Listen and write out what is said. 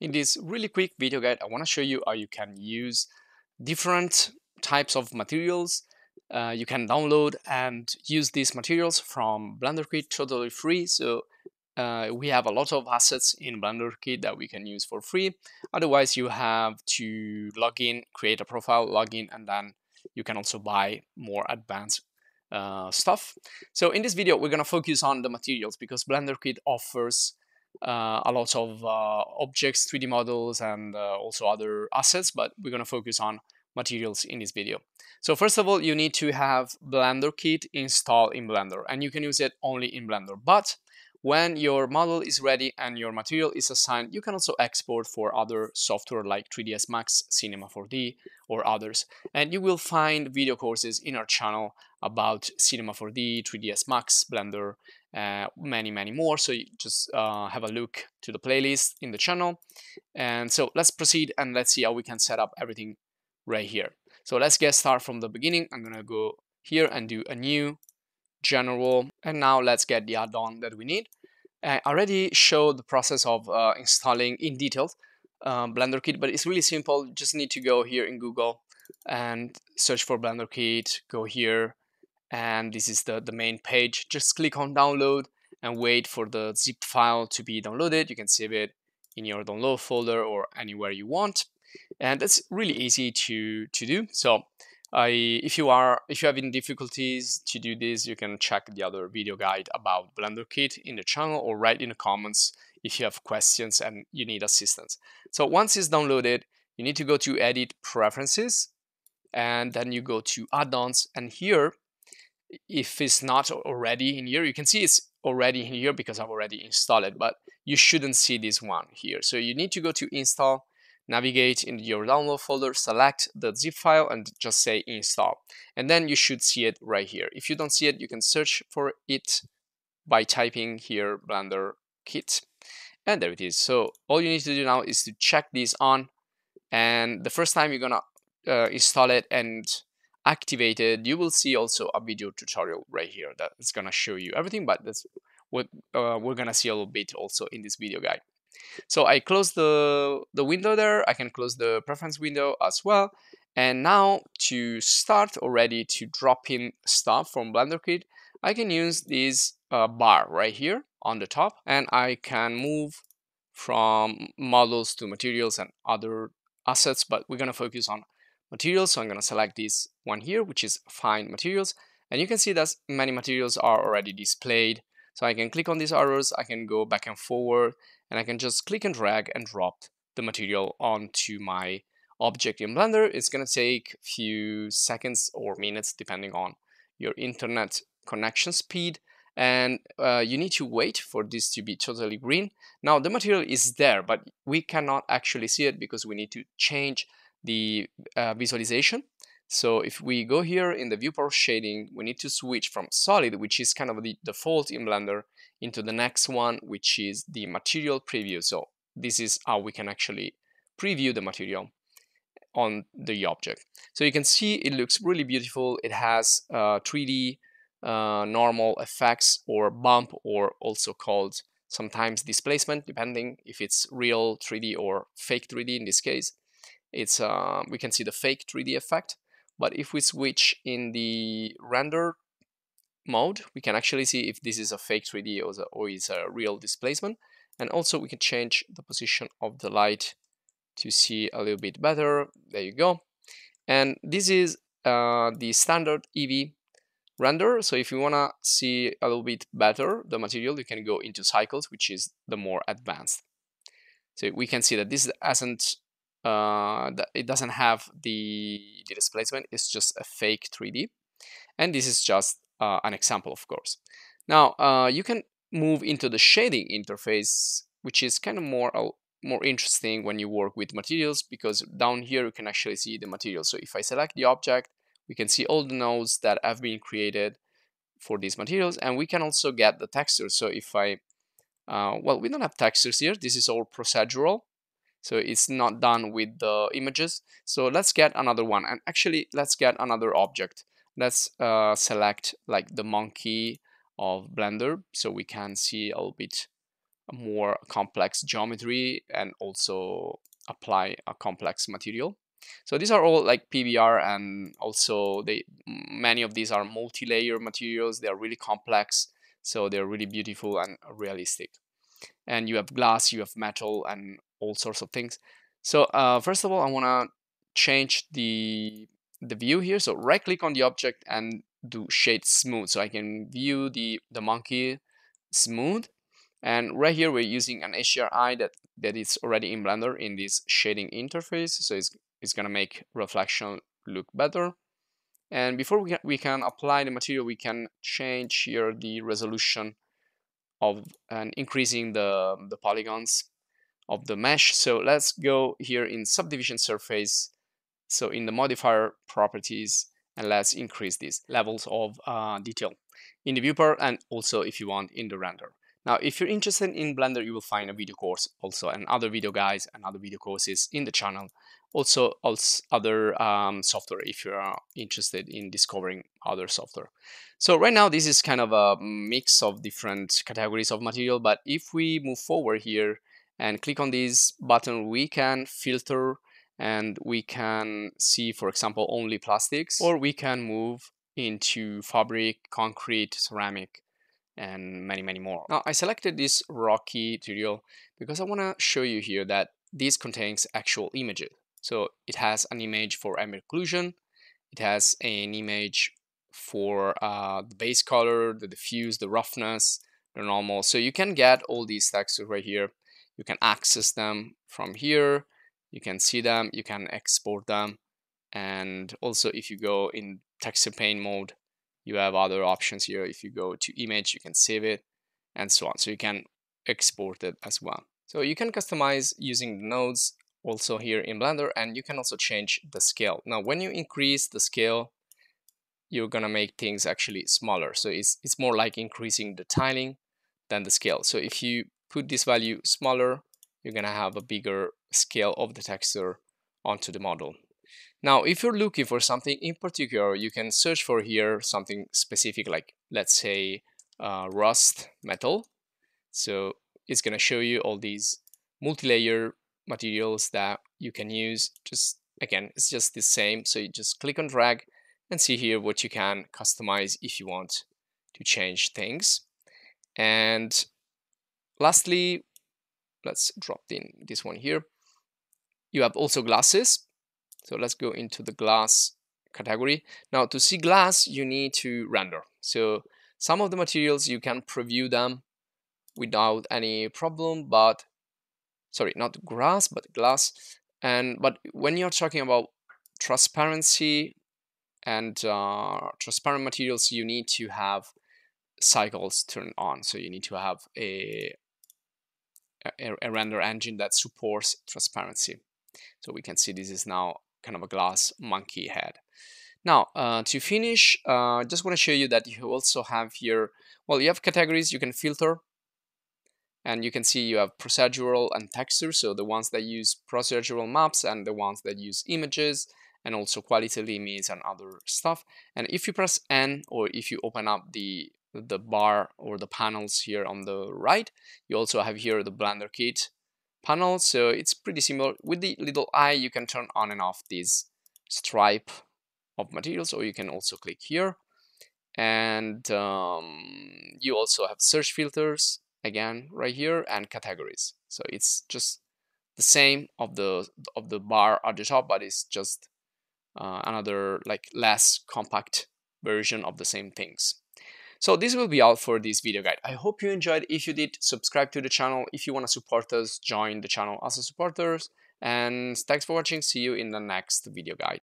In this really quick video guide, I want to show you how you can use different types of materials. Uh, you can download and use these materials from BlenderKit totally free. So uh, we have a lot of assets in BlenderKit that we can use for free. Otherwise, you have to log in, create a profile, log in, and then you can also buy more advanced uh, stuff. So in this video, we're going to focus on the materials because BlenderKit offers uh, a lot of uh, objects, 3D models, and uh, also other assets, but we're going to focus on materials in this video. So first of all, you need to have BlenderKit installed in Blender, and you can use it only in Blender. But when your model is ready and your material is assigned, you can also export for other software like 3ds Max, Cinema 4D, or others. And you will find video courses in our channel about Cinema 4D, 3ds Max, Blender, uh, many, many more. So you just uh, have a look to the playlist in the channel. And so let's proceed and let's see how we can set up everything right here. So let's get started from the beginning. I'm gonna go here and do a new general. And now let's get the add-on that we need. I already showed the process of uh, installing in detail um, BlenderKit, but it's really simple. You just need to go here in Google and search for BlenderKit, go here, and this is the, the main page. Just click on download and wait for the zip file to be downloaded. You can save it in your download folder or anywhere you want. And it's really easy to, to do. So I, if you are if you have any difficulties to do this, you can check the other video guide about BlenderKit in the channel or write in the comments if you have questions and you need assistance. So once it's downloaded, you need to go to Edit Preferences, and then you go to Add-ons, and here, if it's not already in here, you can see it's already in here because I've already installed it, but you shouldn't see this one here. So you need to go to Install, navigate in your download folder, select the zip file and just say install. And then you should see it right here. If you don't see it, you can search for it by typing here Blender Kit. And there it is. So all you need to do now is to check this on. And the first time you're gonna uh, install it and activate it, you will see also a video tutorial right here that is gonna show you everything, but that's what uh, we're gonna see a little bit also in this video guide. So I close the, the window there, I can close the preference window as well. And now to start already to drop in stuff from BlenderKit, I can use this uh, bar right here on the top and I can move from models to materials and other assets, but we're gonna focus on materials. So I'm gonna select this one here, which is find materials. And you can see that many materials are already displayed. So I can click on these arrows, I can go back and forward, and I can just click and drag and drop the material onto my object in Blender. It's gonna take a few seconds or minutes depending on your internet connection speed and uh, you need to wait for this to be totally green. Now the material is there but we cannot actually see it because we need to change the uh, visualization. So if we go here in the viewport shading, we need to switch from solid, which is kind of the default in Blender, into the next one, which is the material preview. So this is how we can actually preview the material on the object. So you can see it looks really beautiful. It has uh, 3D uh, normal effects or bump or also called sometimes displacement, depending if it's real 3D or fake 3D in this case. It's uh, We can see the fake 3D effect. But if we switch in the render mode, we can actually see if this is a fake 3D or, the, or is a real displacement. And also we can change the position of the light to see a little bit better. There you go. And this is uh, the standard EEVEE render. So if you want to see a little bit better the material, you can go into cycles, which is the more advanced. So we can see that this hasn't, uh, it doesn't have the, the displacement. It's just a fake 3D. And this is just uh, an example, of course. Now, uh, you can move into the shading interface, which is kind of more uh, more interesting when you work with materials because down here you can actually see the material. So if I select the object, we can see all the nodes that have been created for these materials and we can also get the textures. So if I, uh, well, we don't have textures here. This is all procedural. So it's not done with the images. So let's get another one and actually let's get another object let's uh, select like the monkey of Blender so we can see a little bit more complex geometry and also apply a complex material. So these are all like PBR and also they many of these are multi-layer materials. They are really complex, so they're really beautiful and realistic. And you have glass, you have metal, and all sorts of things. So uh, first of all, I want to change the the view here. So right click on the object and do shade smooth. So I can view the, the monkey smooth. And right here, we're using an HDRI that, that is already in Blender in this shading interface. So it's, it's gonna make reflection look better. And before we can, we can apply the material, we can change here the resolution of and increasing the, the polygons of the mesh. So let's go here in subdivision surface so in the modifier properties, and let's increase these levels of uh, detail in the viewport and also if you want in the render. Now, if you're interested in Blender, you will find a video course also and other video guides and other video courses in the channel. Also, also other um, software if you're interested in discovering other software. So right now, this is kind of a mix of different categories of material. But if we move forward here and click on this button, we can filter and we can see, for example, only plastics, or we can move into fabric, concrete, ceramic, and many, many more. Now, I selected this rocky tutorial because I want to show you here that this contains actual images. So it has an image for ambient occlusion, it has an image for uh, the base color, the diffuse, the roughness, the normal. So you can get all these textures right here. You can access them from here you can see them, you can export them. And also if you go in texture paint mode, you have other options here. If you go to image, you can save it and so on. So you can export it as well. So you can customize using the nodes also here in Blender and you can also change the scale. Now when you increase the scale, you're gonna make things actually smaller. So it's, it's more like increasing the tiling than the scale. So if you put this value smaller, you're gonna have a bigger scale of the texture onto the model. Now, if you're looking for something in particular, you can search for here something specific like, let's say, uh, rust metal. So it's to show you all these multi-layer materials that you can use. Just again, it's just the same. So you just click on drag and see here what you can customize if you want to change things. And lastly, let's drop in this one here. You have also glasses. So let's go into the glass category. Now to see glass, you need to render. So some of the materials you can preview them without any problem, but sorry, not glass, but glass. And but when you're talking about transparency and uh, transparent materials, you need to have cycles turned on. So you need to have a, a, a render engine that supports transparency. So we can see this is now kind of a glass monkey head. Now, uh, to finish, I uh, just want to show you that you also have here, well, you have categories you can filter. And you can see you have procedural and texture, so the ones that use procedural maps and the ones that use images, and also quality limits and other stuff. And if you press N, or if you open up the the bar or the panels here on the right, you also have here the Blender Kit panel. So it's pretty similar. With the little eye, you can turn on and off this stripe of materials, or you can also click here. And um, you also have search filters, again, right here, and categories. So it's just the same of the of the bar at the top, but it's just uh, another like less compact version of the same things. So this will be all for this video guide. I hope you enjoyed. If you did, subscribe to the channel. If you want to support us, join the channel as a supporters. And thanks for watching. See you in the next video guide.